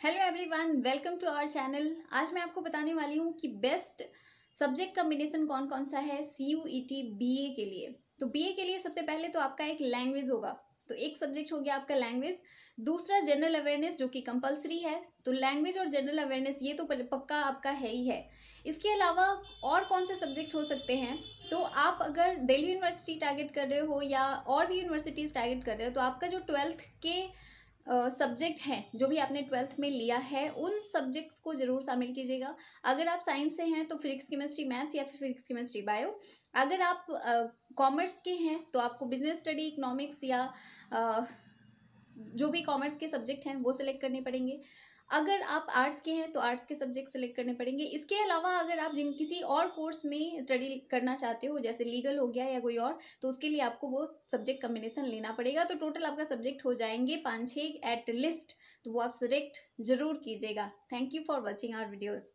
Hello everyone welcome to our channel आज मैं आपको बताने वाली हूँ कि बेस्ट सब्जेक्ट कम्बिनेशन कौन कौन सा है? C U E T B A के लिए। तो बी ए के लिए सबसे पहले तो आपका एक लैंग्वेज होगा। तो एक सब्जेक्ट हो गया आपका लैंग्वेज दूसरा जनरल अवेयरनेस जो कि कंपलसरी है। तो लैंग्वेज और जनरल अवेयरनेस ये तो पक्का आपका है ही है। इसके अलावा और कौन से सब्जेक्ट हो सकते हैं? तो आप अगर दिल्ली यूनिवर्सिटी टारगेट कर रहे हो या और भी यूनिवर्सिटीज़ टारगेट कर रहे हो तो आपका जो ट्वेल्थ के सब्जेक्ट हैं जो भी आपने ट्वेल्थ में लिया है उन सब्जेक्ट्स को ज़रूर शामिल कीजिएगा। अगर आप साइंस से हैं तो फिजिक्स केमिस्ट्री मैथ्स या फिर फिजिक्स केमिस्ट्री बायो अगर आप कॉमर्स के हैं तो आपको बिज़नेस स्टडी इकोनॉमिक्स या आ, जो भी कॉमर्स के सब्जेक्ट हैं वो सिलेक्ट करने पड़ेंगे। अगर आप आर्ट्स के हैं तो आर्ट्स के सब्जेक्ट सेलेक्ट करने पड़ेंगे। इसके अलावा अगर आप जिन किसी और कोर्स में स्टडी करना चाहते हो, जैसे लीगल हो गया या कोई और तो उसके लिए आपको वो सब्जेक्ट कम्बिनेशन लेना पड़ेगा। तो टोटल आपका सब्जेक्ट हो जाएँगे पाँच छः एट लिस्ट तो वो आप सेलेक्ट ज़रूर कीजिएगा। Thank you for watching our videos